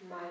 买